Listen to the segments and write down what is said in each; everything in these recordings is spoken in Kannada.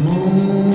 Moon.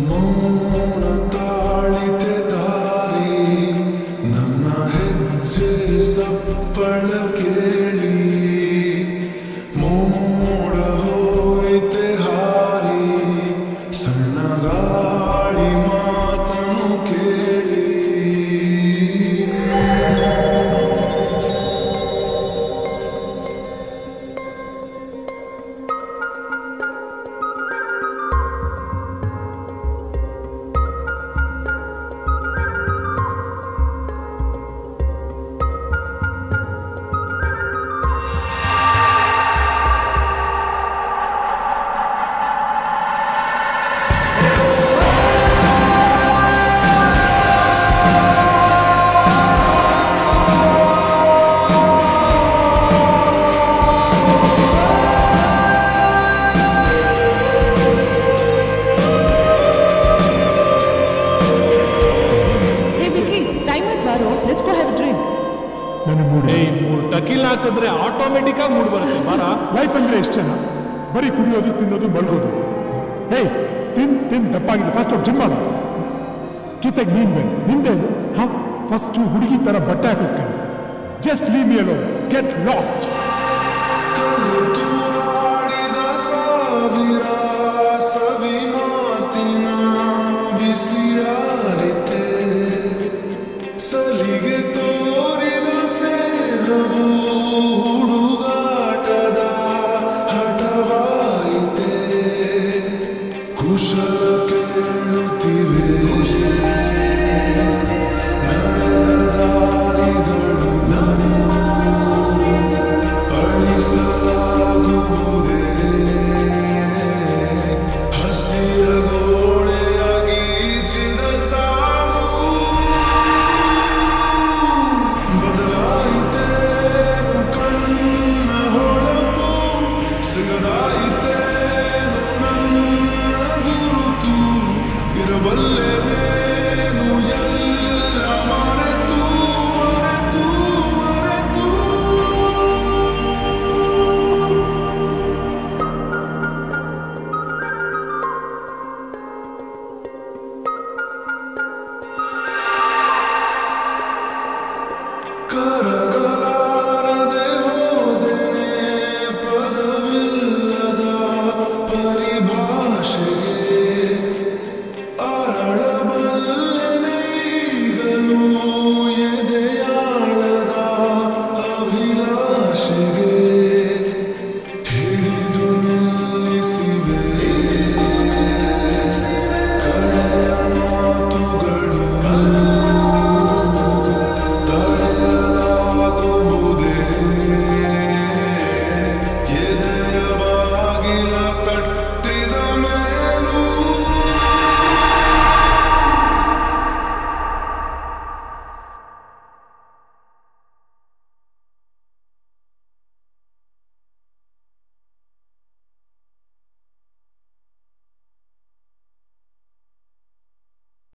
Moon ಟಕಿಲ್ ಹಾಕಿದ್ರೆ ಆಟೋಮೆಟಿಕ್ ಆಗಿ ಮೂಡ್ ಬರುತ್ತೆ. ಮರ. ಲೈಫ್ ಅಂದ್ರೆ ಎಷ್ಟು ಜನ? ಬರೀ ಕುಡಿಯೋದು ತಿನ್ನೋದು ಮಲ್ಗೋದು. ಏಯ್ ತಿನ್ ತಿನ್ ದಪ್ಪಾಗಿದೆ ಫಸ್ಟ್ ಅವ್ರು ಜಿಮ್ ಮಾಡುತ್ತೆ ಜೊತೆಗೆ ನೀನ್ ಬೇರೆ ನಿಂದೇನು ಹಾ ಫಸ್ಟ್ ಹುಡುಗಿ ತರ ಬಟ್ಟೆ ಹಾಕೋಕೆ. Just leave me alone get lost ಸಾವಿರ Senhor.